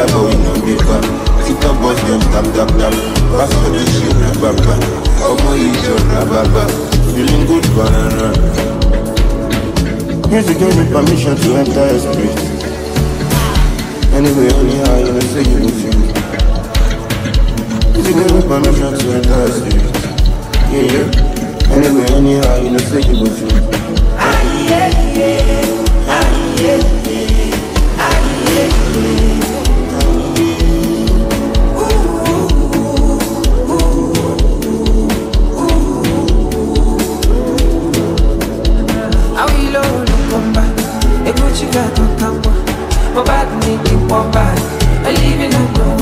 killer, but no make up. Sit up, boss, them tap tap tap. Pass for the shit, rababa. Omo is your rababa. Feeling good, banana. Music gave me permission to enter a street. Anyway, only how you know say you will feel. Music gave me permission to enter a street. Yeah, yeah. Anyway, only how you know say you feel. come on. My bad, make you walk back. I leave you.